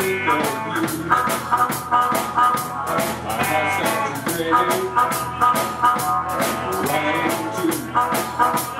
Thank you.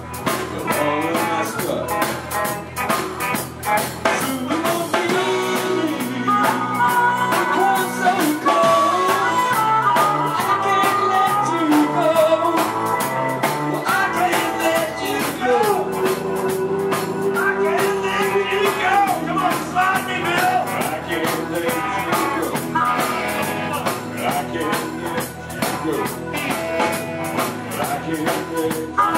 I can't wait.